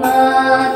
My.